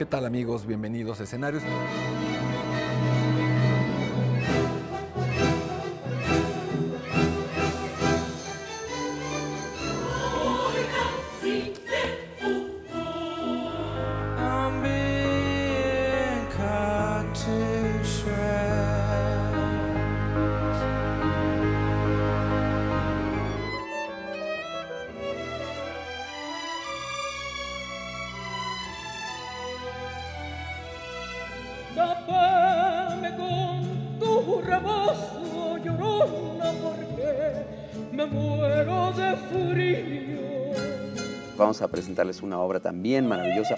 ¿Qué tal amigos? Bienvenidos a Escenarios. Tápame con tu rebozo llorona porque me muero de frío. Vamos a presentarles una obra también maravillosa.